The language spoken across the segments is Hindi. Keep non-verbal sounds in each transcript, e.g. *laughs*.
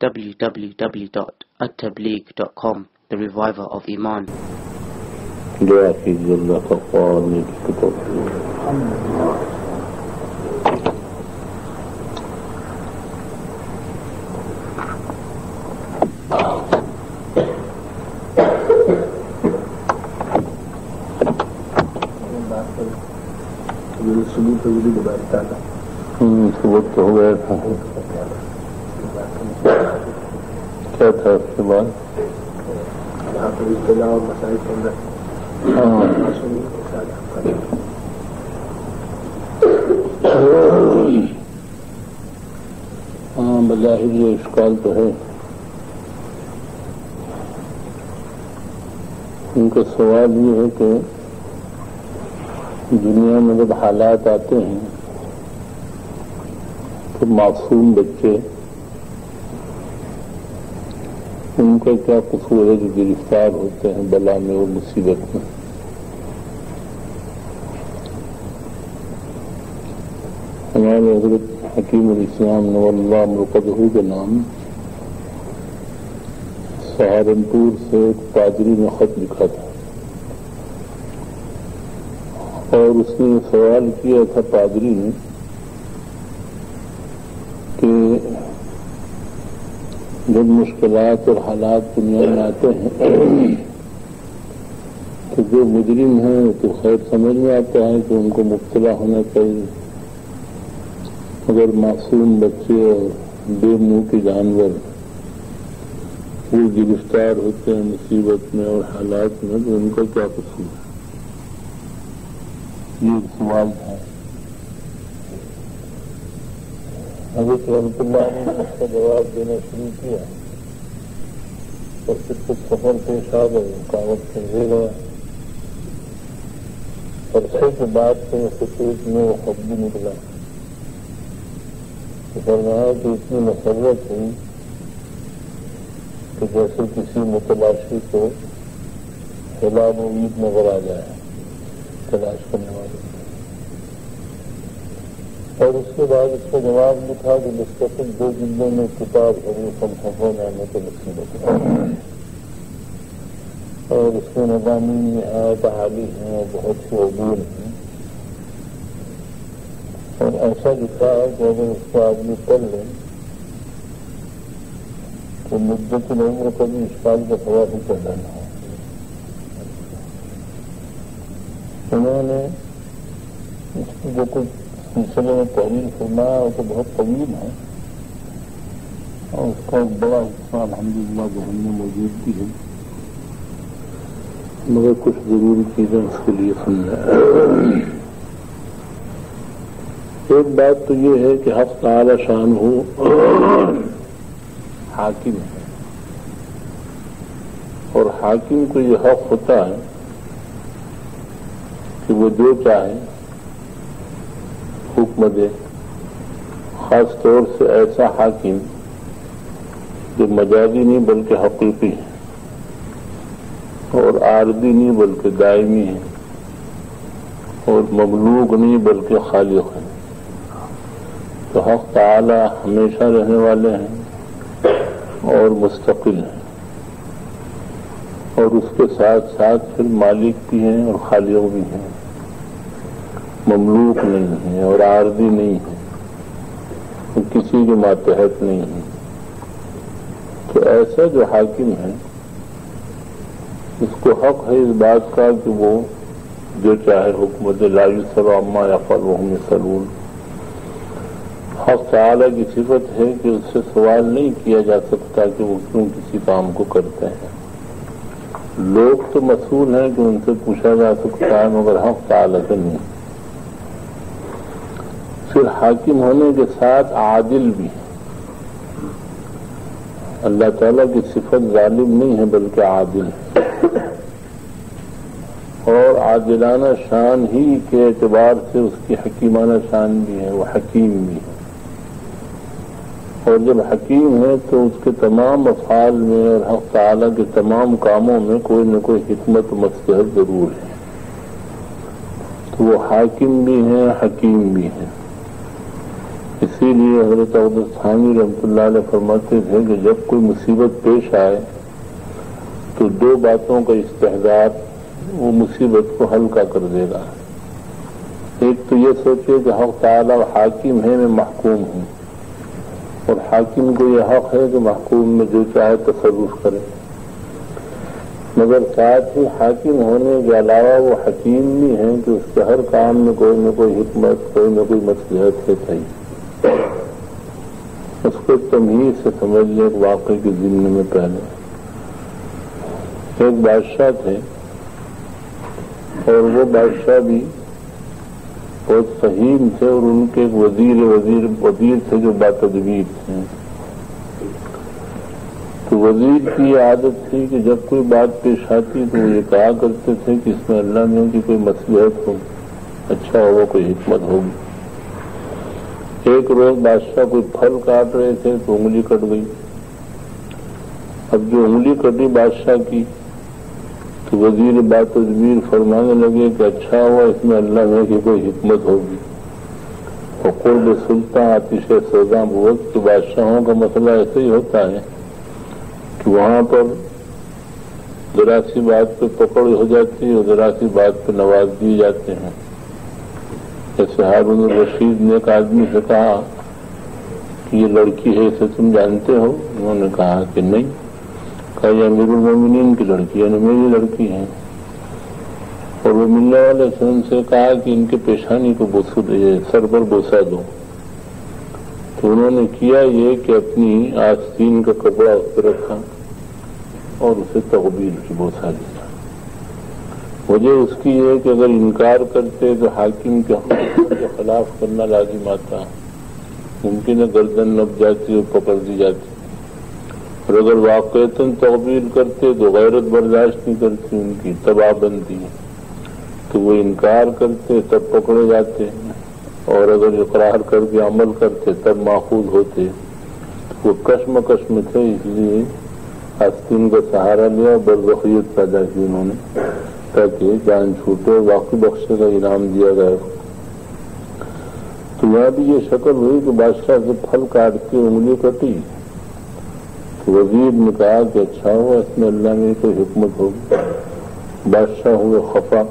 www.attableek.com The Reviver of Iman. दुआ कीजिए अल्लाह का कुरान की किताब सुबह तो भी बैठता था हम्म, सुबह तो हो गया था। क्या था उसके बाद हाँ बजाहिर ये इश्काल तो है उनका सवाल ये है कि दुनिया में जब हालात आते हैं तो मासूम बच्चे उनका क्या कसूर है जो गिरफ़्तार होते हैं, बला में और मुसीबत में? हमारे हज़रत हकीम इस्लाम नवल्ला मरकजहू के नाम सहारनपुर से एक पादरी ने खत लिखा था। और उसने सवाल किया था पादरी ने कि जब मुश्किलात और हालात दुनिया में आते हैं तो जो मुजरिम हैं तो खैर समझ में आता है कि उनको मुबतला होना चाहिए। मगर मासूम बच्चे और बेमुंह के जानवर वो गिरफ़्तार होते हैं मुसीबत में और हालात में तो उनका क्या कसूर? है ये सवाल था। हज़रत रहमतुल्लाह ने उसका जवाब देना शुरू किया। और फिर कुछ सफ़र पेश आ गए रुकावट से ले गया। परसों के बाद से खसूस में वो खत भी निकला। तो फरमाया कि इतनी मसरत हुई कि जैसे किसी मुतलाशी को हिलाब उम्मीद नज़र आ जाए, तलाश करने वाले और उसके बाद उसका जवाब लिखा कि मुस्तकिल दो जिलों में किताब ज़रूर फलसफों में आने को मुसीबत और उसमें नदामी नहायत हाली हैं, और बहुत से अबूल हैं। और ऐसा लिखा है कि अगर उसको आदमी पढ़ ले तो मुद्दत उम्र कभी इस काल का सवाल ही पैदा न हो। उन्होंने इसको जो कुछ सिलसिले में तहरीर फरमाया वो तो बहुत तवील है और उसका एक बड़ा हिस्सा अलहमदिल्ला जहन में मौजूद भी है मगर कुछ ज़रूरी चीज़ें उसके लिए सुनना एक बात तो ये है कि हफ्त आला शान हो। हाकिम है। और हाकिम को यह हक होता है कि वो जो चाहे हुक्म दे। खास तौर से ऐसा हाकिम जो मजाजी नहीं बल्कि हकीकी है और आरदी नहीं बल्कि दायमी है और ममलूक नहीं बल्कि खालिक है। तो हक ताला हमेशा रहने वाले हैं और मुस्तकिल हैं। और उसके साथ साथ फिर मालिक भी हैं और खालिक भी हैं। ममलूक नहीं है और आरदी नहीं है। तो किसी के मातहत नहीं है। तो ऐसा जो हाकिम है उसको हक है इस बात का कि वो जो चाहे हुकूमत लायु सलामा या फलवहम सलूल हक ताला की सिफत है कि उससे सवाल नहीं किया जा सकता कि वो क्यों किसी काम को करते हैं। लोग तो मसूल हैं कि उनसे पूछा जा सकता है, मगर हक ताला से नहीं। फिर हाकिम होने के साथ आदिल भी अल्लाह ताला की सिफत जालिम नहीं है, बल्कि आदिल और आदिलाना शान ही के एतबार से उसकी हकीमाना शान भी है, वो हकीम भी है। और जब हकीम है तो उसके तमाम अफाल में और हक ताला के तमाम कामों में कोई न कोई हिकमत मसलहत ज़रूर है। तो वो हाकिम भी है, हकीम भी है। इसीलिए हज़रत अब्दुल रमतुल्ला फरमाते थे कि जब कोई मुसीबत पेश आए तो दो बातों का इस्तेदार वो मुसीबत को हल्का कर देगा। एक तो ये सोचे कि हक ताला हाकिम है, मैं महकूम हूँ। और हाकिम को यह हक है कि महकूम में जो चाहे तसरुफ करे। मगर साथ ही हाकिम होने के अलावा वो हकीम भी है कि उसके हर काम में कोई न कोई हिकमत, कोई न कोई मसलहत है सही। उसको तमीज से समझ लें वाकई के ज़िंदगी में पहले। एक बादशाह थे और वो बादशाह भी बहुत सहीम थे और उनके एक वज़ीर वज़ीर वज़ीर थे जो बातदबीर थे। तो वज़ीर की आदत थी कि जब कोई बात पेश आती तो ये कहा करते थे कि इसमें अल्लाह ने की कोई मसलहत हो अच्छा होगा कोई हिकमत होगी। एक रोज बादशाह कोई फल काट रहे थे तो उंगली कट गई। अब जो उंगली कटी बादशाह की तो वज़ीर बात तजमीर फरमाने लगे कि अच्छा हुआ, इसमें अल्लाह में की कोई हिकमत होगी। और कुर्ब सुल्तान आतिश सजा बहुत तो बादशाहों का मसला ऐसे ही होता है कि वहाँ पर जरासी बात पे पकड़ हो जाती है और जरासी बात पे नवाज़ दिए जाते हैं। जैसे हारून रशीद ने एक आदमी से कहा कि ये लड़की है, इसे तुम जानते हो? उन्होंने कहा कि नहीं। कहा यह अमीरुल की लड़की है मेरी लड़की है। और वो मिलने वाले से उनसे कहा कि इनके पेशानी को बोसू दे सर पर बोसा दो। तो उन्होंने किया ये कि अपनी आस्तीन का कपड़ा उस पर रखा और उसे तकबीर की बोसा दिया वजह उसकी है कि अगर इनकार करते तो हाकिम के के खिलाफ करना लाजिम आता मुमकिन है गर्दन नब जाती और पकड़ दी जाती और अगर वाकता तकबीर करते तो गैरत बर्दाश्त नहीं करती उनकी, तबाह बनती तो वो इनकार करते तब पकड़े जाते और अगर इकरार करके अमल करते तब माखूज होते तो वो कश्म कश्म थे, इसलिए आस्तीन का सहारा लिया और बरबखियत पैदा की उन्होंने। ताकि जान छूटे, वाकई बख्शे का इनाम दिया गया तो यहाँ भी ये शक्ल हुई कि बादशाह से फल काट के उंगली कटी। तो वज़ीर ने कहा कि अच्छा हुआ, इसमें अल्लाह में कोई हिकमत होगी। बादशाह हुए खफा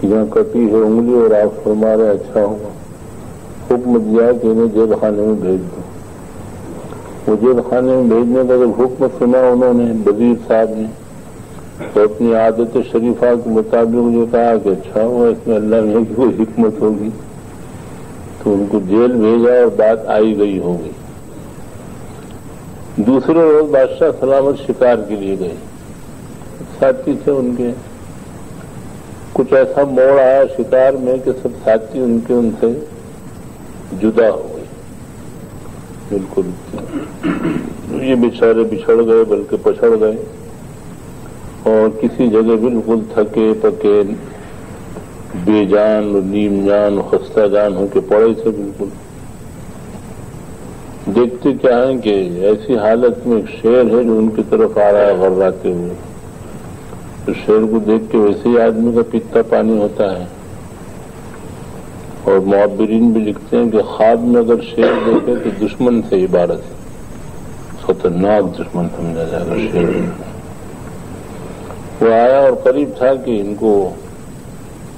कि यहाँ कटी है उंगली और आप फरमा रहे अच्छा होगा हुक्म दिया कि इन्हें जेल खाने में भेज दो। वो जेल खाने में भेजने का जब हुक्म सुना उन्होंने, वज़ीर साहब ने तो अपनी आदत शरीफा के मुताबिक मुझे कहा कि अच्छा हुआ इसमें अल्लाह में की कोई हिकमत होगी। तो उनको जेल भेजा और बात आई गई होगी दूसरे रोज बादशाह सलामत शिकार के लिए गए। साथी थे उनके। कुछ ऐसा मोड़ आया शिकार में कि सब साथी उनके उनसे जुदा हो गए। बिल्कुल। ये बेचारे बिछड़ गए, बल्कि पछड़ गए। और किसी जगह बिल्कुल थके, पके, बेजान नीम जान खस्ता जान होके पड़े थे बिल्कुल। देखते क्या है कि ऐसी हालत में एक शेर है जो उनकी तरफ़ आ रहा है गर्राते हुए। तो शेर को देख के वैसे ही आदमी का पित्ता पानी होता है। और मुआबरीन भी लिखते हैं कि खाब में अगर शेर देखे तो दुश्मन से इबारत है। खतरनाक दुश्मन समझा जाएगा शेर। वो आया और करीब था कि इनको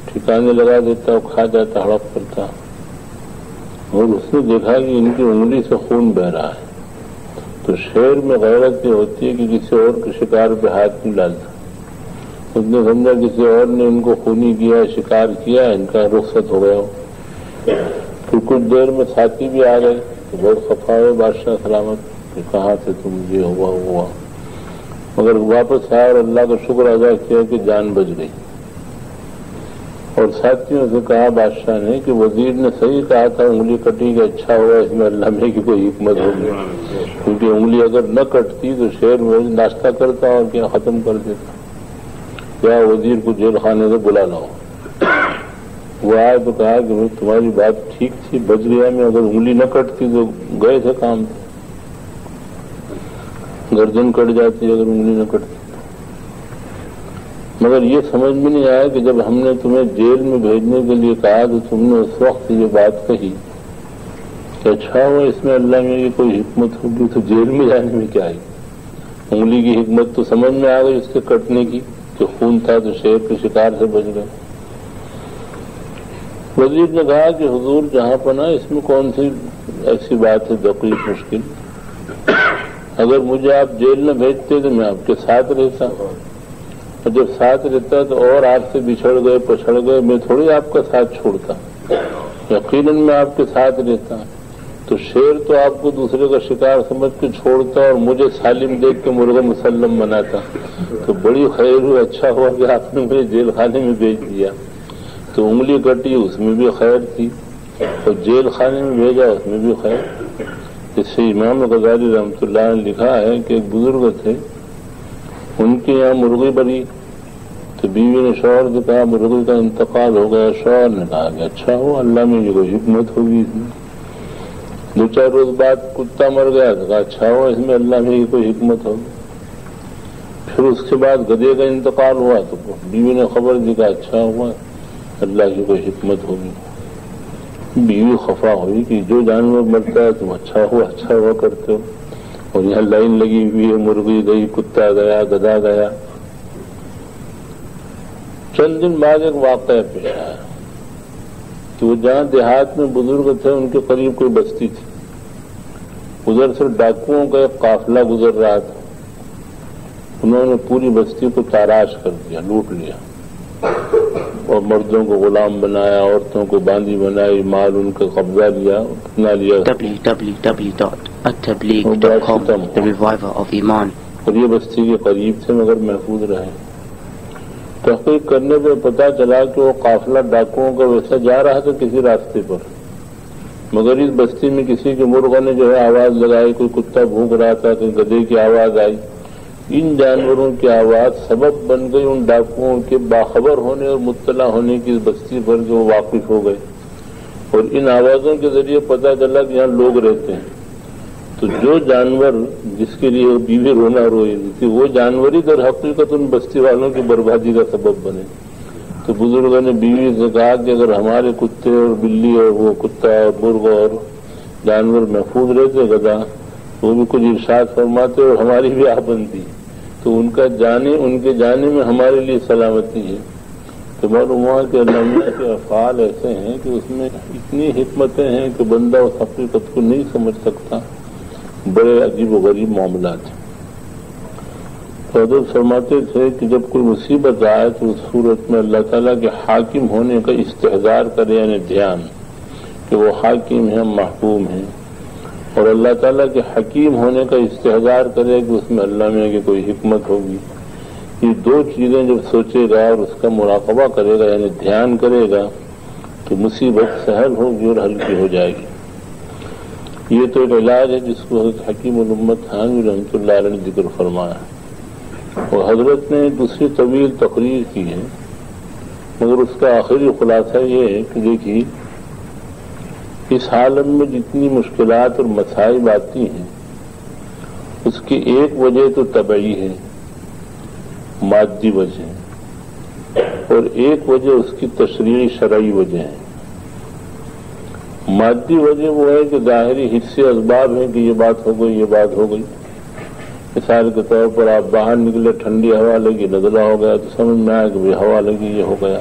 ठिकाने लगा देता और खा जाता, हड़प करता। और उसने देखा कि इनकी उंगली से खून बह रहा है। तो शेर में गैरत ये होती है कि किसी और के शिकार पे हाथ नहीं डालता। उसने समझा किसी और ने इनको खूनी किया, शिकार किया, इनका रुखसत हो गया। हो फिर कुछ देर में साथी भी आ गए। तो बहुत खफा हुए, बादशाह सलामत कहाँ से तुम, ये हुआ हुआ। मगर वापस आया और अल्लाह का शुक्र अदा किया कि जान बच गई। और साथियों से कहा, बादशाह ने, कि वज़ीर ने सही कहा था, उंगली कटी कि अच्छा हुआ, इसमें अल्लाह में की कोई हिकमत होगी क्योंकि उंगली अगर न कटती तो शहर में नाश्ता करता और क्या खत्म कर देता। क्या वज़ीर को जेल खाने से बुला लाओ। वो आए तो कहा कि तुम्हारी बात ठीक थी बच गया में अगर उंगली न कटती तो गए थे काम गर्दन कट जाती अगर उंगली न कटती मगर ये समझ में नहीं आया कि जब हमने तुम्हें जेल में भेजने के लिए कहा तो तुमने उस वक्त ये बात कही कि अच्छा हुआ इसमें अल्लाह में की कोई हिकमत होगी तो जेल में जाने में क्या है? उंगली की हिकमत तो समझ में आ गई उसके कटने की जो खून था तो शेर के शिकार से बच गए। वज़ीर ने कहा कि हजूर जहाँ पना इसमें कौन सी ऐसी बात है दकीक मुश्किल? अगर मुझे आप जेल में भेजते तो मैं आपके साथ रहता। और जब साथ रहता तो और आपसे बिछड़ गए, पछड़ गए, मैं थोड़ी आपका साथ छोड़ता। यकीनन मैं आपके साथ रहता। तो शेर तो आपको दूसरे का शिकार समझ के छोड़ता और मुझे सालिम देख के मुर्गा मुसलम बनाता। तो बड़ी खैर हुई अच्छा हुआ कि आपने मुझे जेल खाने में भेज दिया। तो उंगली कटी, उसमें भी खैर थी। और जेल खाने में भेजा, उसमें भी खैर। इससे इमाम गजाली रहमतुल्लाह ने लिखा है कि एक बुज़ुर्ग थे। उनके यहाँ मुर्गी बरी। तो बीवी ने शौहर से कहा मुर्गी का इंतकाल हो गया, शौहर ने कहा कि अच्छा हो अल्लाह में ये कोई हिकमत होगी इसमें। दो चार रोज बाद कुत्ता मर गया तो कहा अच्छा हो इसमें अल्लाह में कोई हिकमत होगी। फिर उसके बाद गधे का इंतकाल हुआ तो बीवी ने खबर दी कहा अच्छा हुआ, अल्लाह की कोई हिकमत होगी। बीवी खफा हुई कि जो जानवर मरता है, तुम अच्छा हुआ अच्छा हुआ करते हो। और यहाँ लाइन लगी हुई है, मुर्गी गई, कुत्ता गया, गधा गया। चंद दिन बाद एक वाक़ पेश आया। कि वो जहाँ देहात में बुज़ुर्ग थे, उनके करीब कोई बस्ती थी। उधर से डाकुओं का एक काफिला गुजर रहा था। उन्होंने पूरी बस्ती को ताराश कर दिया, लूट लिया। और मर्दों को गुलाम बनाया औरतों को बांदी बनाई माल उनका कब्जा लिया कितना लिया। www.attableek.com The Reviver of Iman. और ये बस्ती के करीब थे मगर महफूज रहे। तहकीक करने पर पता चला कि वो काफिला डाकुओं का वैसा जा रहा था किसी रास्ते पर। मगर इस बस्ती में किसी के मुर्गा ने जो है आवाज़ लगाई कोई कुत्ता भूख रहा था कोई गधे की आवाज़ आई। इन जानवरों की आवाज़ सबब बन गई उन डाकुओं के बाखबर होने और मुतला होने की बस्ती पर जो वाकिफ हो गए। और इन आवाजों के ज़रिए पता चला कि यहाँ लोग रहते हैं। तो जो जानवर जिसके लिए बीवी रोना रोई थी, वो जानवर ही दर हकीकत उन बस्ती वालों की बर्बादी का सबब बने। तो बुज़ुर्गों ने बीवी से कहा कि अगर हमारे कुत्ते और बिल्ली और वो कुत्ता और मुर्गा और जानवर महफूज रहते गदा वो भी कुछ इर्शाद फरमाते और हमारी भी आबंदी तो उनका जाने, उनके जाने में हमारे लिए सलामती है। तो मालूम हुआ कि अल्लाह के अफाल ऐसे हैं कि उसमें इतनी हिकमतें हैं कि बंदा उस हकीकत को नहीं समझ सकता। बड़े अजीब गरीब मामला थे। तो हज़रत फरमाते थे कि जब कोई मुसीबत आए तो उस सूरत में अल्लाह ताला के हाकिम होने का इस्तेजार करे, यानी ध्यान, कि वो हाकिम है महकूम है। और अल्लाह ताला के हकीम होने का इस्तेजार करे कि उसमें अल्लाह में की कोई हिकमत होगी। ये दो चीज़ें जब सोचेगा और उसका मुराकबा करेगा, यानी ध्यान करेगा तो मुसीबत सहल होगी और हल्की हो जाएगी। ये तो एक इलाज है जिसको हज़रत हकीम उम्मत हानी रहमतुल्लाह ने ज़िक्र फरमाया। और हज़रत ने दूसरी तवील तकरीर की है, मगर उसका आखिरी खुलासा ये है कि देखिए इस आलम में जितनी मुश्किल और मसाइब आती हैं, उसकी एक वजह तो तबई है, मादी वजह और एक वजह उसकी तशरी शरई वजह है। मादी वजह वो है कि जाहिरी हिस्से इसबाब है कि ये बात हो गई, ये बात हो गई। मिसाल के तौर पर आप बाहर निकले, ठंडी हवा लगी, नजला हो गया तो समझ में आया कि हवा लगी, ये हो गया।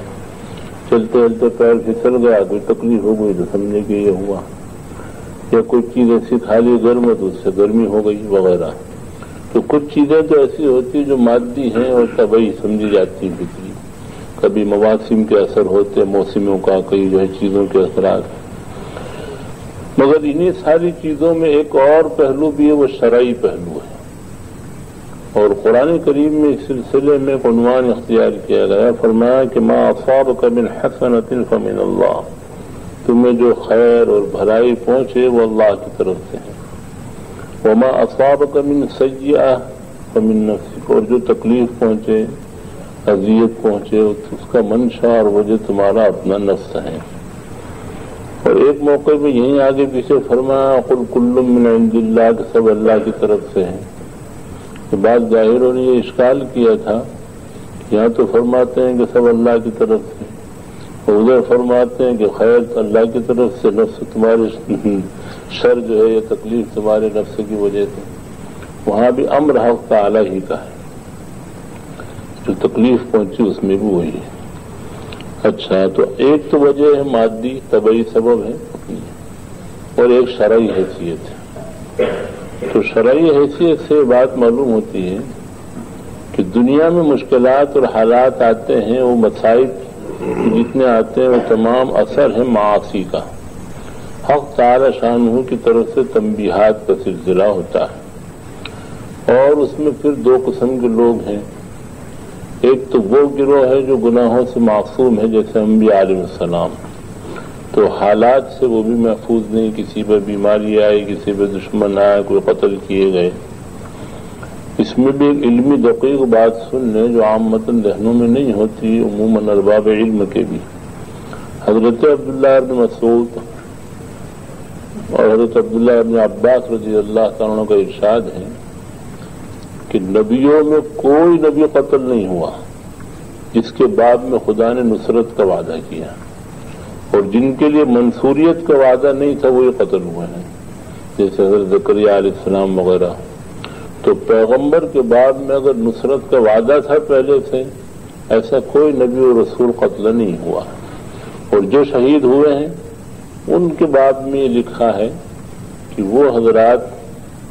चलते चलते पैर फिसल गया, कोई तकलीफ़ हो गई तो समझे कि ये हुआ। या कोई चीज़ ऐसी खा ली, गर्म तो उससे गर्मी हो गई वगैरह। तो कुछ चीज़ें तो ऐसी होती जो मादी हैं और तबई समझी जाती है बिजली कभी मवासिम के असर होते मौसमों का कई जो है चीज़ों के असरात। मगर इन्हीं सारी चीज़ों में एक और पहलू भी है, वो शराई पहलू है। और कुरान करीम में इस सिलसिले में एक उनवान अख्तियार किया गया, फरमाया कि माँ असाब कमिन हसनतिन फमिन अल्लाह। तुम्हें जो खैर और भलाई पहुँचे वो अल्लाह की तरफ़ से है। वो माँ असाब कमिन सैया फमिन नफसिक। और जो तकलीफ़ पहुँचे, अजियत पहुँचे, उसका मंशा और वजह तुम्हारा अपना नफ्स है। और एक मौके पे यहीं आगे पीछे फरमाया, कुल कुल्लुम मिनजिल्ला सब अल्लाह की तरफ़ से है। तो बात जाहिरों ने ये इश्काल किया था। यहाँ तो फरमाते हैं कि सब अल्लाह की तरफ़ से। और उधर फरमाते हैं कि खैर तो अल्लाह की तरफ़ से नफ्स तुम्हारे *laughs* शर जो है, या तकलीफ़ तुम्हारे नफ्स की वजह से। वहाँ भी अम्र हक ताला ही का है। जो तकलीफ़ पहुँची उसमें भी वही है। अच्छा तो एक तो वजह है मादी, तबई सबब है। और एक शरई हैसियत है। तो शरई हैसियत से बात मालूम होती है कि दुनिया में मुश्किलात और हालात आते हैं, वो मसाइब जितने आते हैं, वो तमाम असर है मासी का। हक तारा शाह की तरफ़ से तंबीहात का सिलसिला होता है। और उसमें फिर दो किस्म के लोग हैं। एक तो वो गिरोह है जो गुनाहों से मासूम है, जैसे अम्बी आलम सलाम तो हालात से वो भी महफूज नहीं, किसी पर बीमारी आई, किसी पर दुश्मन आया कोई कत्ल किए गए। इसमें भी एक इल्मी दकीक बात सुन लें, जो आम मतन दहनों में नहीं होती, उमूमन अरबाब इल्म के भी। हज़रत अब्दुल्ला मसूद और हज़रत अब्दुल्ला अब्बास रज़ी अल्लाह तला का इर्शाद है कि नबियों में कोई नबी कत्ल नहीं हुआ। जिसके बाद में खुदा ने नुसरत का वादा किया। और जिनके लिए मंसूरियत का वादा नहीं था, वो ये कत्ल हुए हैं। जैसे हज़रत जकरिया आसमाम वगैरह। तो पैगंबर के बाद में अगर नुसरत का वादा था पहले से, ऐसा कोई नबी और रसूल कत्ल नहीं हुआ। और जो शहीद हुए हैं, उनके बाद में लिखा है कि वो हजरात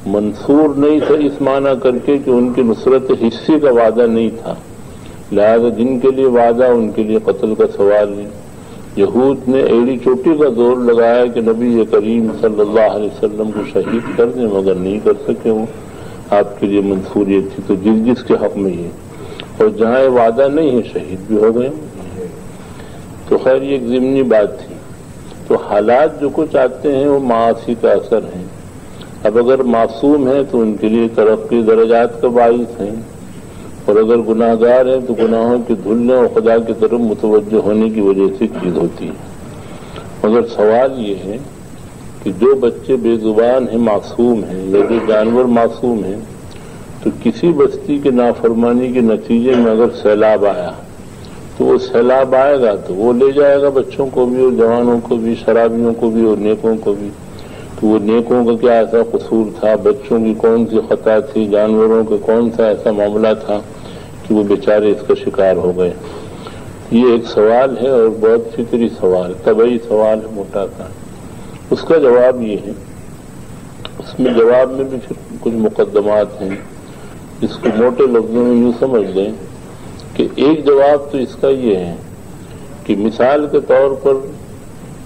मंसूर नहीं थे, इस माना करके कि उनकी नुसरत हिस्से का वादा नहीं था। लिहाजा जिनके लिए वादा, उनके लिए कत्ल का सवाल नहीं। यहूद ने एड़ी चोटी का ज़ोर लगाया कि नबी करीम सल्लल्लाहु अलैहि वसल्लम को शहीद कर दें, मगर नहीं कर सके वो। आपके लिए मंसूरियत थी तो जिस जिसके हक में ये। और जहाँ वादा नहीं है, शहीद भी हो गए। तो खैर, ये एक जिमनी बात थी। तो हालात जो कुछ आते हैं, वो मासी का असर है। अब अगर मासूम है तो उनके लिए तरक्की दर्जात का बाइस है। और अगर गुनाहगार है तो गुनाहों के धुलने और खुदा की तरफ़ मुतवजह होने की वजह से चीज़ होती है। मगर सवाल ये है कि जो बच्चे बेजुबान हैं, मासूम हैं, या जो जानवर मासूम हैं तो किसी बस्ती के नाफरमानी के नतीजे में अगर सैलाब आया तो वो सैलाब आएगा तो वो ले जाएगा बच्चों को भी और जवानों को भी, शराबियों को भी और नेकों को भी। तो वो नेकों का क्या ऐसा कसूर था? बच्चों की कौन सी खता थी? जानवरों का कौन सा ऐसा मामला था? कि वो बेचारे इसका शिकार हो गए। ये एक सवाल है और बहुत फिक्री सवाल, तबई सवाल है मोटा था उसका जवाब ये है। उसमें जवाब में भी फिर कुछ मुकदमात हैं। इसको मोटे लफ्जों में यूँ समझ लें कि एक जवाब तो इसका ये है कि मिसाल के तौर पर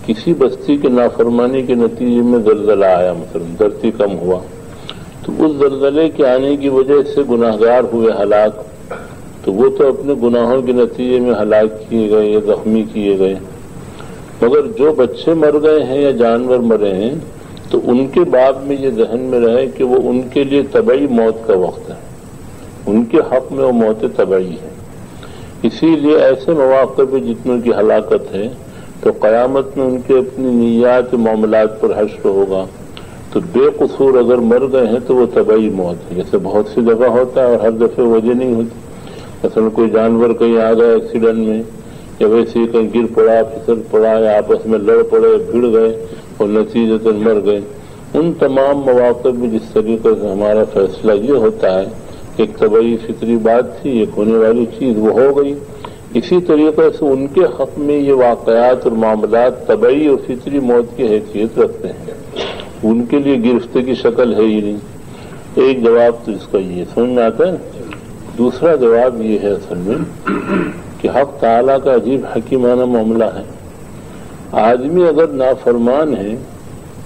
किसी बस्ती के नाफरमानी के नतीजे में दलदला आया मतलब धरती कम हुआ। तो उस दलदले के आने की वजह से गुनाहगार हुए हलाक तो वो तो अपने गुनाहों के नतीजे में हलाक किए गए, या जख्मी किए गए। मगर जो बच्चे मर गए हैं या जानवर मरे हैं तो उनके बाद में ये जहन में रहे कि वो उनके लिए तबई मौत का वक्त है। उनके हक में वो मौत तबई है। इसीलिए ऐसे मौके पर जितनों की हलाकत है तो कयामत में उनके अपनी नीयात मामलात पर हश्र होगा। तो बेकसूर अगर मर गए हैं तो वो तबाही मौत है। जैसे बहुत सी जगह होता है और हर दफे वजह नहीं होती। असल कोई जानवर कहीं आ गए एक्सीडेंट में, या वैसे कहीं गिर पड़ा, फिसल पड़ा, या आपस में लड़ पड़े, भिड़ गए, और नतीजे नतीजतन मर गए। उन तमाम मौके में जिस तरीके से हमारा फैसला ये होता है एक तबई फितरी बात थी, एक होने वाली चीज़, वो हो गई। इसी तरीके से उनके हक में ये वाकयात और मामला तबई और फितरी मौत की हैसियत रखते हैं। उनके लिए गिरफ्त की शक्ल है ही नहीं। एक जवाब तो इसका ये समझ में आता है दूसरा जवाब ये है असल में कि हक ताला का अजीब हकीमाना मामला है। आदमी अगर नाफरमान है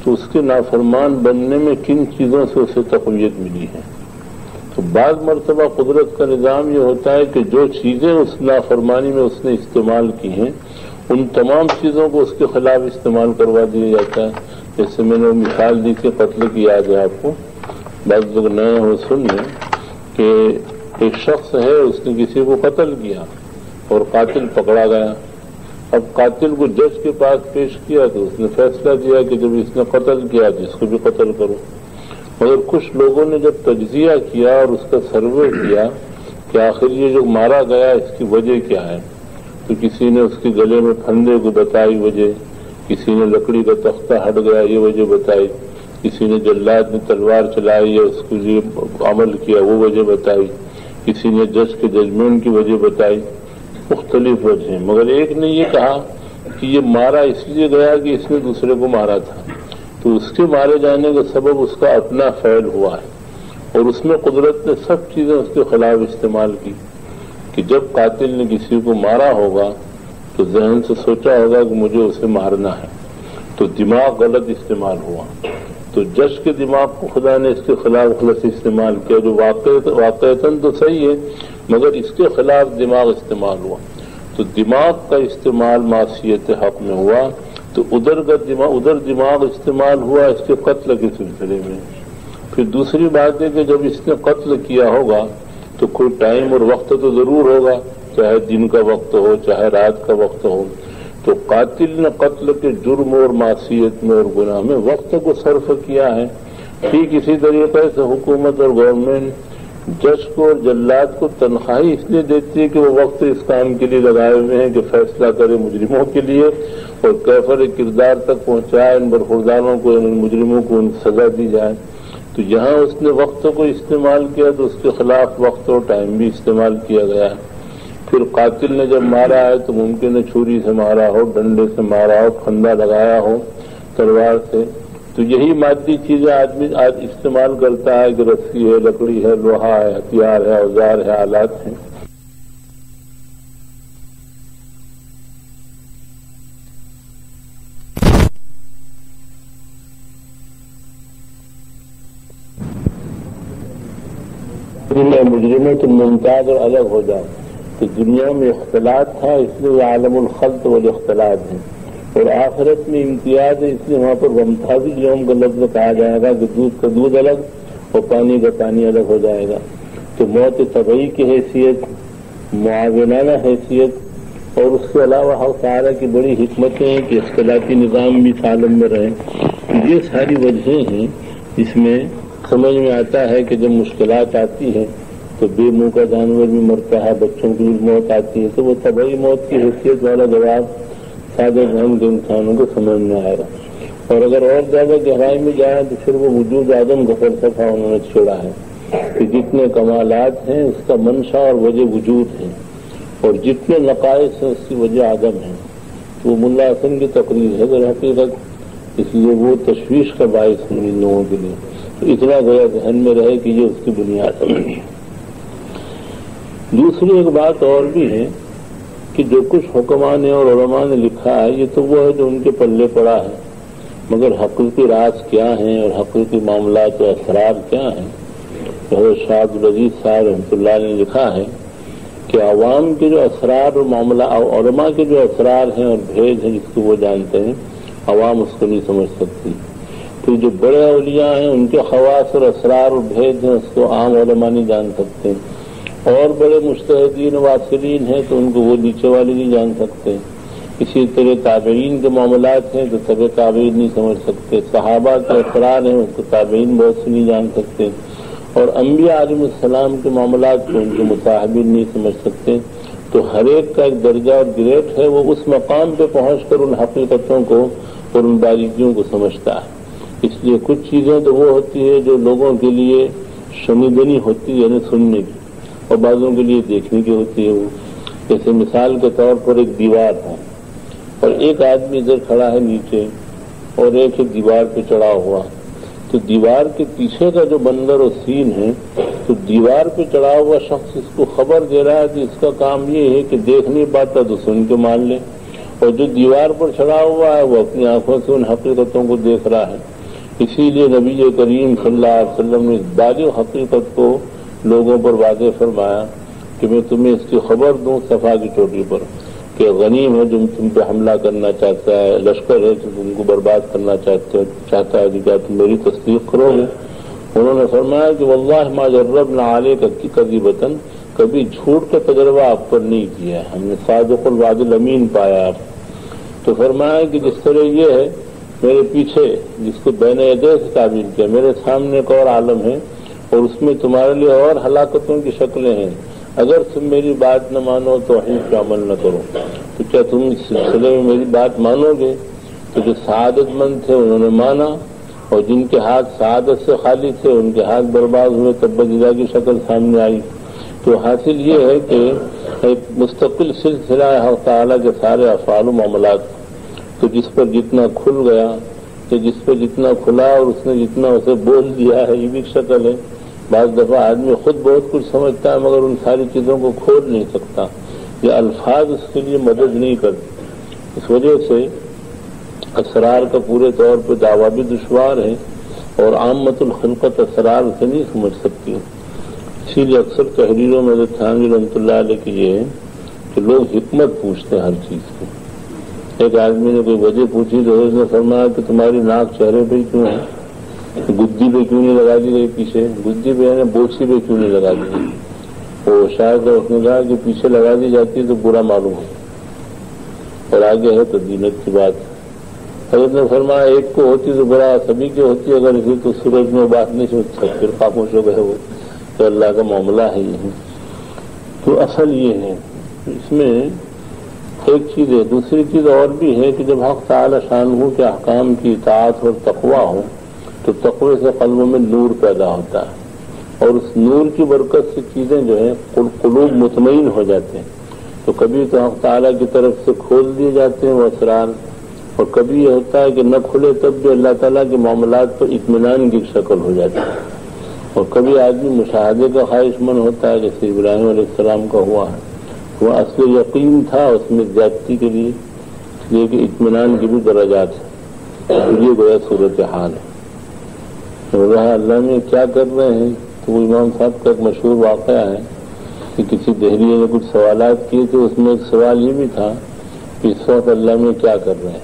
तो उसके नाफरमान बनने में किन चीज़ों से उसे तकवीत मिली है? तो बाद मरतबा कुदरत का निज़ाम ये होता है कि जो चीज़ें उस नाफरमानी में उसने इस्तेमाल की हैं, उन तमाम चीज़ों को उसके खिलाफ इस्तेमाल करवा दिया जाता है। जैसे मैंने मिसाल दी थी कत्ल की याद है आपको। बाद लोग नए हो सुन लें कि एक शख्स है, उसने किसी को कत्ल किया और कातिल पकड़ा गया। अब कातिल को जज के पास पेश किया तो उसने फैसला दिया कि जब इसने कत्ल किया तो इसको भी कत्ल करो। मगर कुछ लोगों ने जब तजिया किया और उसका सर्वे किया कि आखिर ये जो मारा गया, इसकी वजह क्या है तो किसी ने उसके गले में फंदे को बताई वजह, किसी ने लकड़ी का तख्ता हट गया, ये वजह बताई, किसी ने जल्लाद ने तलवार चलाई या उसके लिए अमल किया, वो वजह बताई। किसी ने जज के जजमेंट की वजह बताई। मुख्तलिफ़ वजह मगर एक ने ये कहा कि ये मारा इसलिए गया कि इसने दूसरे को मारा था। तो उसके मारे जाने का सबब उसका अपना फैल हुआ है। और उसमें कुदरत ने सब चीज़ें उसके खिलाफ इस्तेमाल की कि जब कातिल ने किसी को मारा होगा तो जहन से सोचा होगा कि मुझे उसे मारना है। तो दिमाग गलत इस्तेमाल हुआ। तो जज के दिमाग को खुदा ने इसके खिलाफ गलत इस्तेमाल किया, जो वाकता तो सही है, मगर इसके खिलाफ दिमाग इस्तेमाल हुआ। तो दिमाग का इस्तेमाल मासीत हक में हुआ तो उधर का दिमाग उधर दिमाग इस्तेमाल हुआ इसके कत्ल के सिलसिले में। फिर दूसरी बात है कि जब इसने कत्ल किया होगा तो कोई टाइम और वक्त तो ज़रूर होगा, चाहे दिन का वक्त हो, चाहे रात का वक्त हो। तो कातिल ने कत्ल के जुर्म और मासीत में और गुनाह में वक्त को सर्फ किया है। ठीक इसी तरीके से हुकूमत और गवर्नमेंट जज को और जल्लाद को तनख्वाही इसलिए देती है कि वो वक्त इस काम के लिए लगाए हुए हैं कि फैसला करे मुजरिमों के लिए और कैफर किरदार तक पहुँचाए, इन बरखुरदारों को इन मुजरिमों को उन सजा दी जाए। तो यहाँ उसने वक्त को इस्तेमाल किया तो उसके खिलाफ वक्त और टाइम भी इस्तेमाल किया गया है। फिर कातिल ने जब मारा है तो मुमकिन है छुरी से मारा हो, डंडे से मारा हो, फंदा लगाया हो तलवार से। तो यही मादी चीज़ें आदमी आज इस्तेमाल करता है कि रस्सी है, लकड़ी है, लोहा है, हथियार है, औज़ार है आलात है। मुजरिमों तो मुमताज़ और अलग हो जाए तो दुनिया में इख्तलात था, इसलिए आलमुल खल्त वाले इख्तलात हैं। और आखिरत में इम्तियाज़ है, इसलिए वहाँ पर वमताजी यौम का लफ्ज कहा जाएगा कि दूध का दूध अलग और पानी का पानी अलग हो जाएगा। तो मौत तबई की हैसियत मुआवनाना हैसियत, और उसके अलावा हर सारा की बड़ी हमतें हैं कि इख्तलाफी निज़ाम भी सालम में रहे। ये सारी वजहें हैं, इसमें समझ में आता है कि जब मुश्किल आती है तो बेमुंह का जानवर भी मरता है, बच्चों की भी मौत आती है तो वो तबाही मौत की हैसियत वाला जवाब सादे ढंग के इंसानों को समझ में आएगा और अगर और ज़्यादा गहराई में जाए तो फिर वो वजूद आदम का फलसफा उन्होंने छोड़ा है कि जितने कमालात हैं, उसका मंशा और वजह वजूद है, और जितने नकायस हैं, उसकी वजह आदम है। वो मुल्ला हसन की तकरीर है अगर हकीकत। इसलिए वो तशवीश का बायस हुई लोगों के लिए। तो इतना गया जहन में रहे कि ये उसकी बुनियाद है। दूसरी एक बात और भी है कि जो कुछ हुक्मा ने और उलमा ने लिखा है, ये तो वो है जो उनके पल्ले पड़ा है। मगर हकीकी राज क्या है और हकीकी मामला तो असरार क्या है? बहुत शाद रजीज साहब रहमतुल्लाह ने लिखा है कि आवाम के जो असरार और मामला उलमा के जो असरार हैं और भेद हैं, जिसको वो जानते हैं, आवाम उसको नहीं समझ सकती। तो जो बड़े अलिया हैं, उनके खवास और असरार और भेद हैं, उसको आम उलमा नहीं जान सकते। और बड़े मुश्तदीन वासरीन हैं तो उनको वो नीचे वाले नहीं जान सकते। इसी तरह ताबेन के मामला हैं तो सभी ताबीन नहीं समझ सकते। सहाबा के असरार हैं उसको ताबेन बहुत से नहीं जान सकते। और अम्बिया आज़म के मामला को उनके मुसाहबिन नहीं समझ सकते। तो हर एक का एक दर्जा और ग्रेड है, वो उस मकाम पे पहुँच कर उन हकीकतों को और उन बारीकियों को समझता है। इसलिए कुछ चीज़ें तो वो होती है जो लोगों के लिए शनिदनी होती है यानी सुनने की। और बाजों के लिए देखने की होती है वो। जैसे मिसाल के तौर पर एक दीवार है और एक आदमी इधर खड़ा है नीचे और एक दीवार पे चढ़ा हुआ। तो दीवार के पीछे का जो बंदर और सीन है तो दीवार पे चढ़ा हुआ शख्स इसको खबर दे रहा है कि इसका काम ये है कि देख नहीं पाता तो सुन के मान ले। और जो दीवार पर चढ़ा हुआ है, वो अपनी आँखों से उन हकीकतों को देख रहा है। इसीलिए नबी करीम सल्लल्लाहु अलैहि ने बाज हकीकत को लोगों पर वाजे फरमाया कि मैं तुम्हें इसकी खबर दूँ सफ़ा की चोटी पर कि गनीम है जो तुम पे हमला करना चाहता है, लश्कर है जो तुमको बर्बाद करना चाहते, चाहता है कि क्या तुम मेरी तस्दीक करोगे उन्होंने फरमाया कि वल्लाह मा जर्रब न आले की कभी वतन कभी झूठ का तजर्बा आप पर नहीं किया हमने साजुल वादिल अमीन पाया आप तो फरमाया कि जिस तरह ये है, मेरे पीछे जिसको बैन अदय से ताबीर किया, मेरे सामने एक और आलम है और उसमें तुम्हारे लिए और हलाकतों की शक्लें हैं। अगर तुम मेरी बात न मानो तो अहीम पे अमल न करो। तो क्या तुम इस सिलसिले में मेरी बात मानोगे? तो जो शहादतमंद थे उन्होंने माना, और जिनके हाथ शहादत से खाली थे, उनके हाथ बर्बाद हुए तब बजीरा की शक्ल सामने आई। तो हासिल ये है कि एक मुस्तकिल सिलसिला है ताला के सारे अफाल मामलात तो जिस पर जितना खुल गया कि जिस पर जितना खुला और उसने जितना उसे बोल दिया है, ये भी शक्ल है। बाज दफ़ा आदमी खुद बहुत कुछ समझता है, मगर उन सारी चीज़ों को खोल नहीं सकता ये अल्फाज उसके लिए मदद नहीं करते। इस वजह से असरार का पूरे तौर पर दावा भी दुशवार है और आमतुल खलकत असरार से नहीं समझ सकती। इसीलिए अक्सर तहरीरों में थानवी रमतुल्ला की ये है कि लोग हिकमत पूछते हैं हर चीज़ की। एक आदमी ने कोई वजह पूछी तो उसने फरमाया कि तुम्हारी नाक चेहरे पर क्यों है? गुद्दी पे क्यों नहीं लगा दी गई पीछे। गुद्दी पे है बोसी पे क्यों नहीं लगा दी गई। वो शायद उसने कहा कि पीछे लगा दी जाती है तो बुरा मालूम है। और आगे है तो दीनत की बात। हज़रत ने फरमाया, एक को होती तो बुरा, सभी की होती, अगर इसी तो सूरज में बात नहीं सोच सकते। फिर खामोश हो गए वो तो अल्लाह का मामला है ये तो असल ये है, इसमें एक चीज़ है, दूसरी चीज़ और भी है कि जब हक ताला शानहू के अहकाम की इतात और तकवा हो तो तकवे से कल्बों में नूर पैदा होता है। और उस नूर की बरकत से चीज़ें जो है कुलूब मुतमिन हो जाते हैं। तो कभी तो हक ताला की तरफ़ से खोल दिए जाते हैं वो असरार। और कभी ये होता है कि न खुले तब भी अल्लाह ताला के मामला पर इतमान की शक्ल हो जाती है। और कभी आदमी मुशाहदे का ख्वाहिशमंद होता है, जैसे इब्राहिम का हुआ है। वह असल यकीन था उसमें ज्यादती के लिए इसलिए कि इतमान की भी दराजात है। तो ये गया सूरत हाल है। तो रहा अल्लाह में क्या कर रहे हैं? तो वो इमाम साहब का एक मशहूर वाक़ है कि किसी दहरिए ने कुछ सवाल किए थे उसमें एक सवाल ये भी था कि इस वक्त अल्लाह में क्या कर रहे हैं?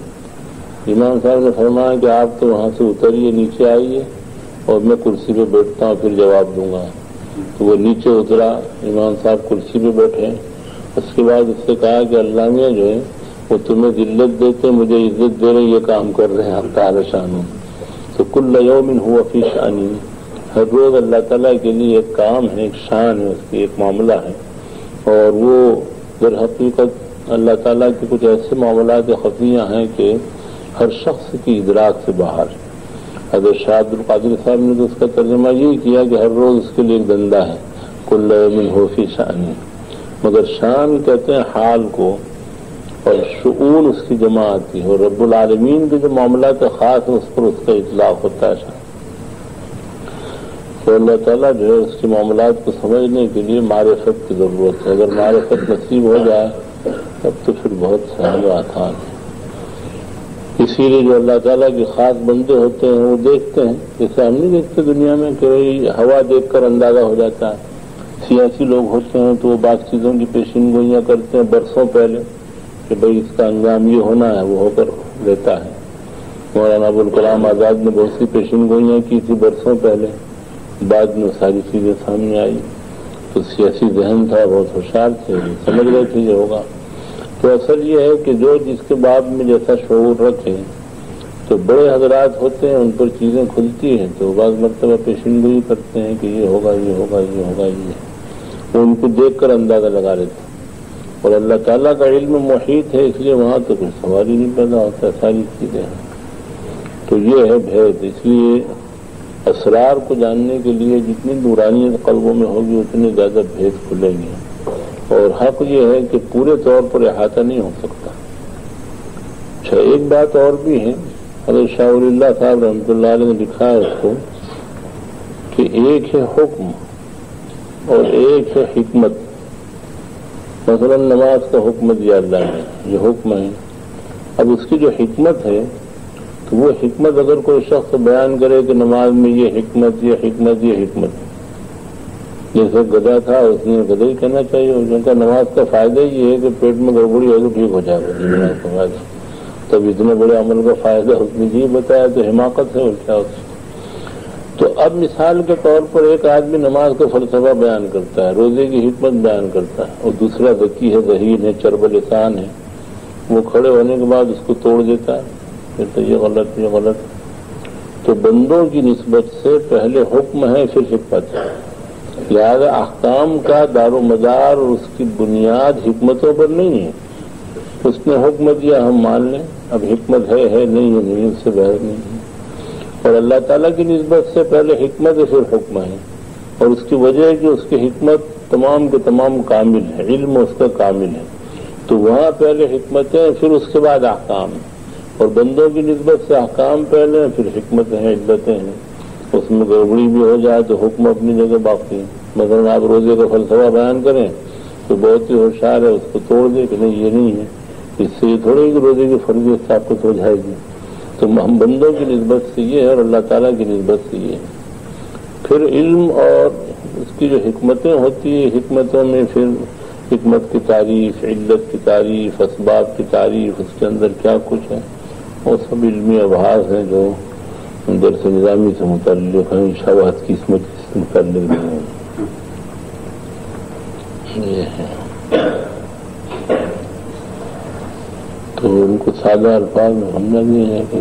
इमाम साहब ने फरमाया कि आप तो वहाँ से उतरिए, नीचे आइए और मैं कुर्सी पे बैठता हूँ, फिर जवाब दूँगा। तो वो नीचे उतरा, इमाम साहब कुर्सी पे बैठे। उसके बाद उससे कहा कि अल्लाह जो है, वो तुम्हें जिल्लत देते, मुझे इज़्ज़त दे रहे, ये काम कर रहे हैं आप तारशान तो कुल योमिन हुआ फ़ी शानी। हर रोज अल्लाह तला के लिए एक काम है, एक शान है, उसकी एक मामला है। और वो दर हकीकत अल्लाह ताला के कुछ ऐसे मामला खफियाँ हैं कि हर शख्स की इदराक से बाहर है। हज़रत शाह कादिर साहब ने तो उसका तर्जमा यही किया कि हर रोज उसके लिए एक धंधा है। कुल मिन होफी शानी। मगर शान कहते हैं हाल को और शून उसकी जमा आती है। और आलमीन के जो मामला तो खास उस पर उसका इतलाफ होता है। तो अल्लाह ताला जो है उसके मामला को समझने के लिए मारफत की ज़रूरत है। अगर मारफत नसीब हो जाए, तब तो फिर बहुत सहज आसान है। इसीलिए जो अल्लाह ताला के खास बंदे होते हैं, वो देखते हैं। जैसे हम नहीं देखते दुनिया में कि भाई हवा देखकर अंदाज़ा हो जाता है। सियासी लोग होते हैं तो वो बात चीज़ों की पेशिन गोइयाँ करते हैं बरसों पहले। कि भाई इसका अंजाम ये होना है, वो होकर रहता है। मौलाना अबुल कलाम आज़ाद ने बहुत सी पेशन गोइयाँ की थी बरसों पहले, बाद में सारी चीज़ें सामने आई। तो सियासी जहन था, बहुत होशियार थे समझ रहे थे ये होगा। तो असल ये है कि जो जिसके बाद में जैसा शोर रखे तो बड़े हजरात होते हैं, उन पर चीज़ें खुलती हैं। तो बाज मरतबा पेशन पेशेंट करते हैं कि ये होगा ये होगा ये होगा, ये। वो उनको देख कर अंदाज़ा लगा लेते और अल्लाह ताला का इल्म मुहित है, इसलिए वहाँ तो कोई सवाल ही नहीं पैदा होता, सारी चीज़ें हैं। तो ये है भेद, इसलिए असरार को जानने के लिए जितनी दूरानियत कल्बों में होगी, उतने ज़्यादा भेद खुलेंगे। और हक ये है कि पूरे तौर पर अहाता नहीं हो सकता। अच्छा एक बात और भी है, हज़रत शाहल्ला साहब रहमतुल्लाह ने लिखा है उसको कि एक है हुक्म और एक है हिकमत। मसलन नमाज़ का हुक्म दिया अल्लाह ने, ये हुक्म है। अब उसकी जो हिकमत है तो वो हिकमत अगर कोई शख्स बयान करे कि नमाज़ में ये हिकमत ये हिकमत ये हिकमत। जैसे गधा था, उसने गधा ही कहना चाहिए उनका नमाज़ का फ़ायदा ही है कि पेट में गड़बड़ी हो तो ठीक हो जाएगा। तब इतने बड़े अमल का फ़ायदा उसने जी बताया तो हिमाकत है और क्या उसकी। तो अब मिसाल के तौर पर एक आदमी नमाज़ का फलसफा बयान करता है, रोज़े की हिकमत बयान करता है, और दूसरा जकी है जहीन है, चरबलिसान है, वो खड़े होने के बाद उसको तोड़ देता है फिर तो ये गलत ये गलत। तो बंदों की नस्बत से पहले हुक्म है, फिर हिकमत है। लिहाजा अहकाम का दारो मदार और उसकी बुनियाद हिकमतों पर नहीं है। उसने हुक्म दिया, हम मान लें, अब हिकमत है है नहीं है नहीं उससे बहर नहीं। और अल्लाह ताला की नस्बत से पहले हिकमत है फिर हुक्म है। और उसकी वजह है कि उसकी हिकमत तमाम के तमाम कामिल है, इल्म उसका कामिल है। तो वहाँ पहले हिकमतें फिर उसके बाद अहकाम है। और बंदों की नस्बत से अहकाम पहले हैं, फिर हिकमतें हैं इज्जतें हैं। उसमें गड़बड़ी भी हो जाए तो हुक्म अपनी जगह बाकी मगर आप रोज़े का फलसफा बयान करें तो बहुत ही होशियार है, उसको तोड़ दे कि नहीं, ये नहीं है। इससे ये थोड़ी रोज़े की फर्जी स्थापित हो जाएगी। तो हम बंदों की नस्बत से ये है और अल्लाह ताला की नस्बत से ये है। फिर इल्म और उसकी जो हिकमतें होती है, हिकमतों में फिर हिकमत की तारीफ़, इल्लत की तारीफ़ इसबाब की तारीफ़, उसके अंदर क्या कुछ है? वो सब इल्मी आभास हैं जो अंदर से निजामी से मुतल हैं शवाहत की इसमत से मुतल हैं। ये है। तो उनको सादा अल्फाज में हम दिए हैं। कि